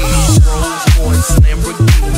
Rolls Royce, Lamborghini.